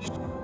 you